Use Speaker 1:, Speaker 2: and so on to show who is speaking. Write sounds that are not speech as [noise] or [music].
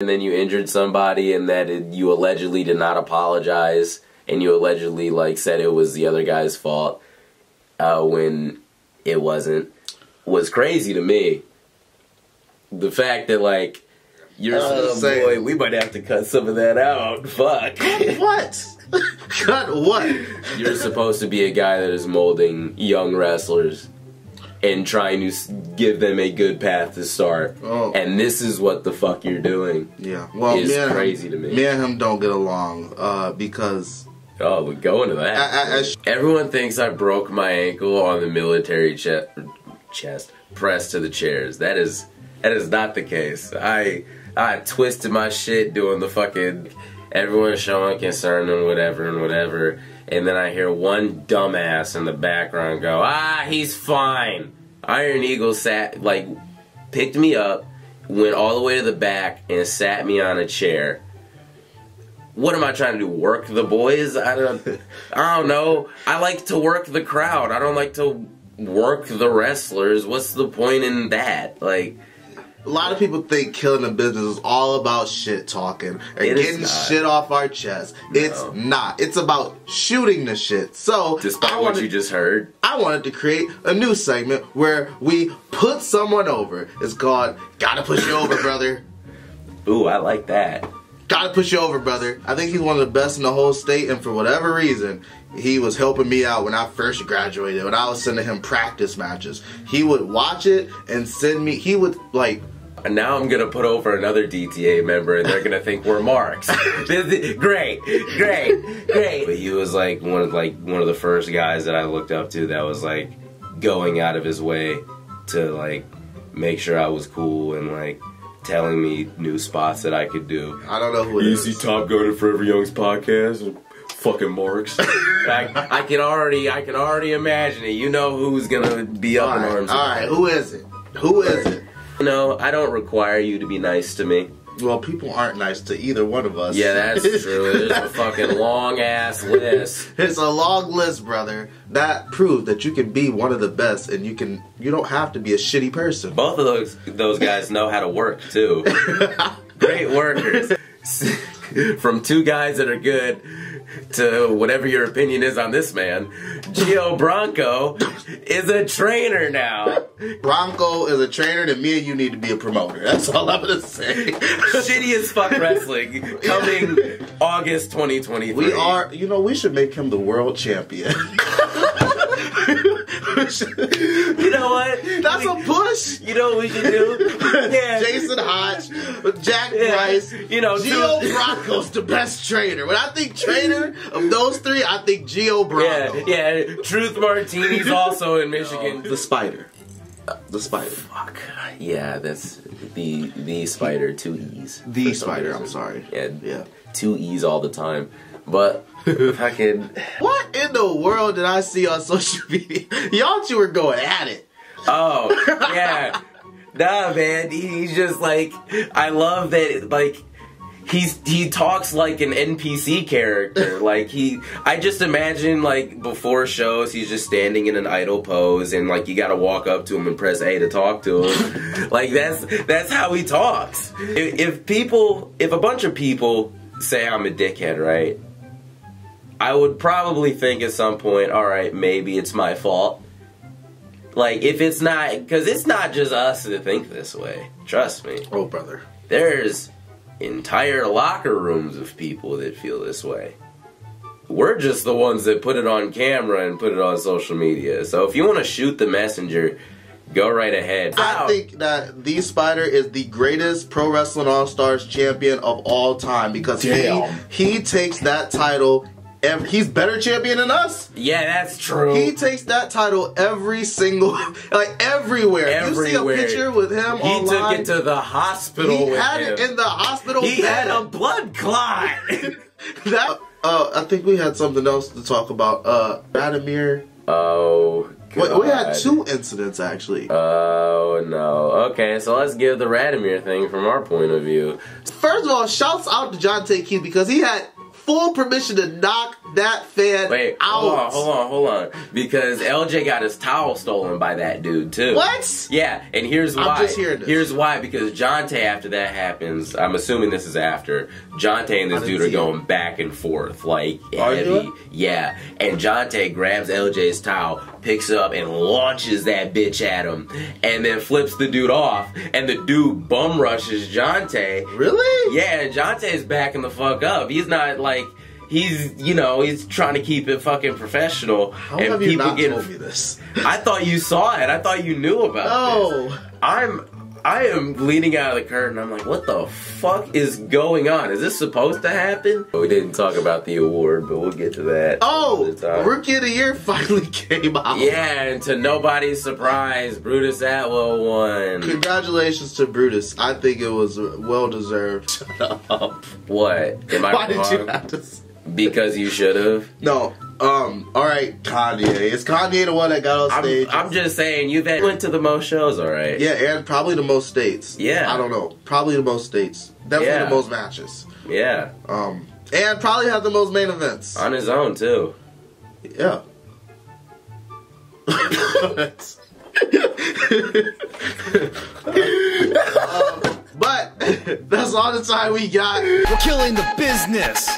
Speaker 1: and then you injured somebody and that it, you allegedly did not apologize and you allegedly like said it was the other guy's fault uh, when it wasn't was crazy to me. The fact that like you're
Speaker 2: Uh,
Speaker 1: oh boy, we might have to cut some of that out. Fuck.
Speaker 2: what? [laughs] Cut what?
Speaker 1: You're supposed to be a guy that is molding young wrestlers and trying to give them a good path to start.
Speaker 2: Oh.
Speaker 1: And this is what the fuck you're doing.
Speaker 2: Yeah. Well,
Speaker 1: It's
Speaker 2: me and
Speaker 1: crazy
Speaker 2: him,
Speaker 1: to me.
Speaker 2: Me and him don't get along uh, because
Speaker 1: Oh, we go into that.
Speaker 2: I- I- I
Speaker 1: Everyone thinks I broke my ankle on the military che- chest press to the chairs. That is that is not the case. I I twisted my shit doing the fucking everyone's showing concern and whatever and whatever. And then I hear one dumbass in the background go, "Ah, he's fine." Iron Eagle sat like picked me up, went all the way to the back and sat me on a chair what am I trying to do? Work the boys? I don't. I don't know. I like to work the crowd. I don't like to work the wrestlers. What's the point in that? Like,
Speaker 2: a lot of people think killing a business is all about shit talking and
Speaker 1: It
Speaker 2: getting shit off our chest. It's not. It's about shooting the shit. So
Speaker 1: despite
Speaker 2: I
Speaker 1: what you just heard,
Speaker 2: I wanted to create a new segment where we put someone over. It's called "Gotta Push You Over, Brother."
Speaker 1: ooh, I like that.
Speaker 2: Gotta push you over, brother. I think he's one of the best in the whole state, and for whatever reason, he was helping me out when I first graduated. When I was sending him practice matches, he would watch it and send me. He would like,
Speaker 1: And now I'm gonna put over another DTA member, and they're gonna think we're marks. [laughs] [laughs] Great, great, great. But he was like one of like one of the first guys that I looked up to that was like going out of his way to like make sure I was cool and like telling me new spots that I could do.
Speaker 2: I don't know who you see
Speaker 1: Top Gun and Forever Young's podcast. Fucking marks. [laughs] I, I can already, I can already imagine it. You know who's gonna be up
Speaker 2: All
Speaker 1: in
Speaker 2: right, all
Speaker 1: arms.
Speaker 2: right, who is it? Who is it?
Speaker 1: No, I don't require you to be nice to me.
Speaker 2: Well, people aren't nice to either one of us.
Speaker 1: Yeah, that's [laughs] true. It's a fucking long ass list. [laughs]
Speaker 2: It's a long list, brother. That proves that you can be one of the best, and you can. You don't have to be a shitty person.
Speaker 1: Both of those those guys know how to work too. [laughs] Great workers. From two guys that are good to whatever your opinion is on this man, Gio Bronco is a trainer now.
Speaker 2: Bronco is a trainer, and me and you need to be a promoter. That's all I'm gonna say.
Speaker 1: Shitty as fuck wrestling coming [laughs] August 2023.
Speaker 2: We are, you know, we should make him the world champion. [laughs]
Speaker 1: You know what?
Speaker 2: That's a push.
Speaker 1: You know what we should do? [laughs] Yeah.
Speaker 2: Jason Hotch, Jack
Speaker 1: Yeah.
Speaker 2: Price,
Speaker 1: You know,
Speaker 2: Gio
Speaker 1: two-
Speaker 2: Bronco's the best trainer. When I think trainer of those three, I think Gio Bronco.
Speaker 1: Yeah, yeah. Truth Martini's also in [laughs] Michigan.
Speaker 2: The spider. The spider.
Speaker 1: Fuck. Yeah, that's the the spider. Two E's.
Speaker 2: The spider, I'm sorry.
Speaker 1: Yeah,
Speaker 2: Yeah.
Speaker 1: two E's all the time. But [laughs] fucking
Speaker 2: What in the world did I see on social media? Y'all two were going at it.
Speaker 1: oh [laughs] yeah, nah, man. He's just like I love that. Like he's he talks like an NPC character. [laughs] Like he, I just imagine like before shows, he's just standing in an idle pose, and like you got to walk up to him and press A to talk to him. like that's that's how he talks. If, if people, if a bunch of people say I'm a dickhead, right? I would probably think at some point, all right, maybe it's my fault. Like if it's not, because it's not just us that think this way. Trust me
Speaker 2: Oh, brother.
Speaker 1: there's entire locker rooms of people that feel this way. We're just the ones that put it on camera and put it on social media. So if you want to shoot the messenger, go right ahead.
Speaker 2: I think that the Spider is the greatest Pro Wrestling All Stars champion of all time because
Speaker 1: Damn.
Speaker 2: he he takes that title. Every, he's better champion than us.
Speaker 1: yeah, that's true.
Speaker 2: He takes that title every single, like everywhere. You see a picture with him
Speaker 1: He
Speaker 2: online.
Speaker 1: took it to the hospital.
Speaker 2: he had
Speaker 1: him.
Speaker 2: it in the hospital.
Speaker 1: He had a blood clot. [laughs]
Speaker 2: that. Uh, I think we had something else to talk about. Uh, Radomir.
Speaker 1: oh,
Speaker 2: Wait, we had two incidents actually.
Speaker 1: Oh no. Okay, so let's give the Radomir thing from our point of view.
Speaker 2: First of all, shouts out to John T. Keith because he had full permission to knock that fan
Speaker 1: Wait,
Speaker 2: out.
Speaker 1: hold on, hold on, hold on. Because LJ got his towel stolen by that dude too.
Speaker 2: What?
Speaker 1: Yeah, and here's
Speaker 2: I'm
Speaker 1: why.
Speaker 2: just hearing this.
Speaker 1: Here's why. Because Jonte, after that happens, I'm assuming this is after. Jonte and this dude are going back and forth, like
Speaker 2: Are
Speaker 1: heavy. Yeah, and Jonte grabs LJ's towel, picks it up, and launches that bitch at him, and then flips the dude off, and the dude bum rushes Jonte.
Speaker 2: Really?
Speaker 1: Yeah, and Jonte's backing the fuck up. He's not like he's you know he's trying to keep it fucking professional.
Speaker 2: How
Speaker 1: and
Speaker 2: have you
Speaker 1: people
Speaker 2: not
Speaker 1: get.
Speaker 2: told me this?
Speaker 1: I thought you saw it. I thought you knew about this.
Speaker 2: No.
Speaker 1: I'm. I am leaning out of the curtain. I'm like, what the fuck is going on? Is this supposed to happen? We didn't talk about the award, but we'll get to that.
Speaker 2: Oh. Rookie of the Year finally [laughs] came out.
Speaker 1: yeah, and to nobody's surprise, Brutus Atwell won.
Speaker 2: Congratulations to Brutus. I think it was well deserved. [laughs] Shut up.
Speaker 1: What? Am I
Speaker 2: Why did you have to? S-
Speaker 1: Because you should have.
Speaker 2: No. Um. All right, Kanye. Is Kanye the one that got on
Speaker 1: I'm. I'm just saying, you've had, went to the most shows, all right?
Speaker 2: Yeah, and probably the most states.
Speaker 1: Yeah.
Speaker 2: I don't know. Probably the most states. Definitely
Speaker 1: Yeah.
Speaker 2: the most matches.
Speaker 1: Yeah,
Speaker 2: Um. And probably had the most main events.
Speaker 1: on his own too.
Speaker 2: Yeah. Um, [laughs] but [laughs] that's all the time we got.
Speaker 3: We're killing the business.